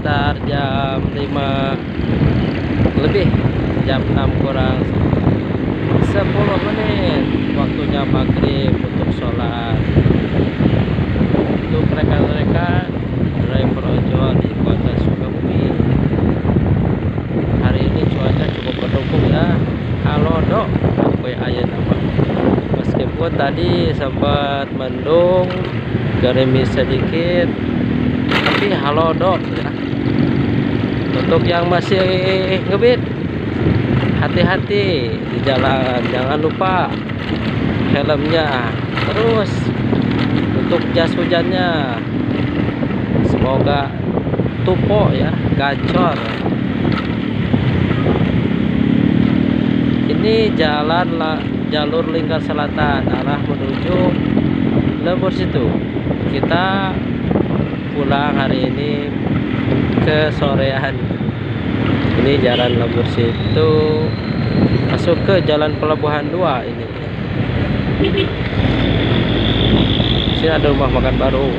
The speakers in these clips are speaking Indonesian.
5 lebih jam 6 kurang 10 menit waktunya maghrib untuk sholat. Untuk rekan-rekan driver ojol di kota Sukabumi. Hari ini cuaca cukup mendukung ya. Halo dok. Kue ayah nama. Meskipun tadi sempat mendung gerimis sedikit halo dok. Untuk yang masih ngebit hati-hati di jalan. Jangan lupa helmnya. Terus untuk jas hujannya semoga tupo ya gacor. Ini jalan jalur lingkar selatan arah menuju lembur situ. Kita hari ini ke sorean ini jalan lembur situ masuk ke jalan pelabuhan 2 ini. Sini ada rumah makan baru.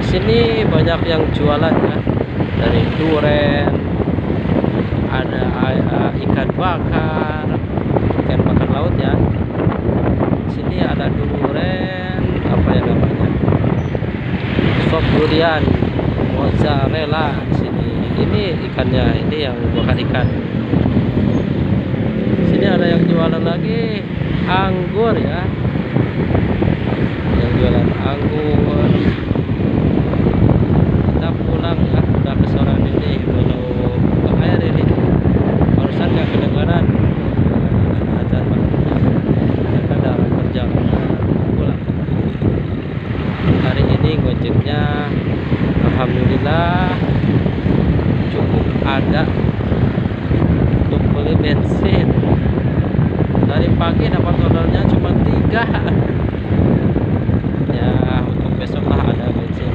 Sini banyak yang jualan ya. Dari duren ada uh, ikan bakar ikan bakar laut ya sini ada duren apa ya namanya sop durian mozzarella sini. Ini ikannya ini yang bakar ikan. Sini ada yang jualan lagi anggur ya yang jualan anggur kita pulang ya udah kesoran ini belum ke air ini barusan nggak kedengaran azan maghribnya karena dalam perjalanan pulang hari ini gojeknya alhamdulillah cukup ada untuk beli bensin. Dari pagi dapat ordernya cuma tiga. Ya untuk besok lah ada bensin.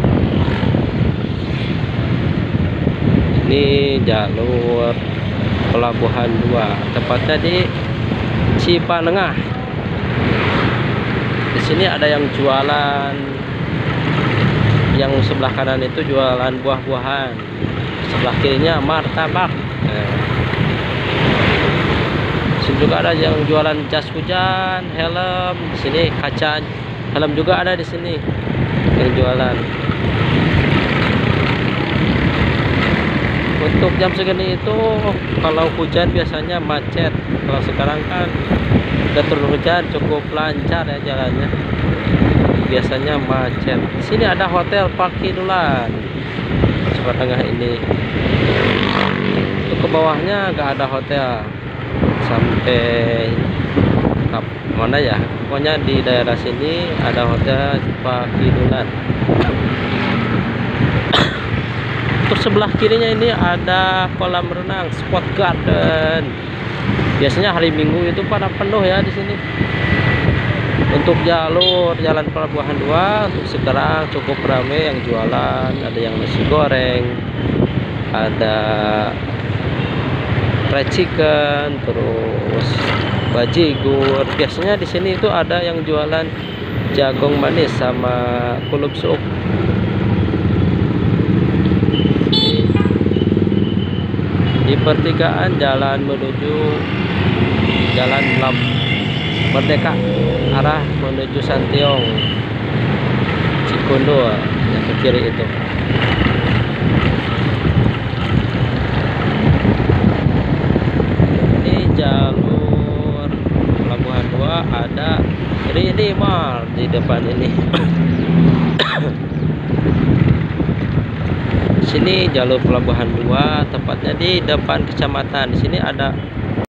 Ini jalur pelabuhan 2 tepatnya di Cipanengah. Di sini ada yang jualan yang sebelah kanan itu jualan buah-buahan. Sebelah kirinya martabak. Nah. sini juga ada yang jualan jas hujan helm. Di sini kaca helm juga ada di sini. Yang jualan. Untuk jam segini itu kalau hujan biasanya macet. Kalau sekarang kan udah turun hujan cukup lancar ya jalannya biasanya macet. Di sini ada hotel Pakidulan sebelah tengah ini. Untuk ke bawahnya nggak ada hotel. Sampai kap mana ya? Pokoknya di daerah sini ada hotel Pakidulan untuk sebelah kirinya ini ada kolam renang spot garden. Biasanya hari minggu itu pada penuh ya di sini untuk jalur jalan pelabuhan 2 untuk sekarang cukup ramai yang jualan. Ada yang nasi goreng ada fried chicken terus bajigur biasanya di sini itu ada yang jualan jagung manis sama kulup sup. Di pertigaan jalan menuju jalan Lam Merdeka arah menuju Santiong. Cikondo yang ke kiri itu. Ini jalur pelabuhan 2 ada ini mal di depan ini. Sini jalur pelabuhan 2 tepatnya di depan kecamatan. Di sini ada